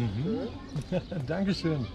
Mhm. Dankeschön.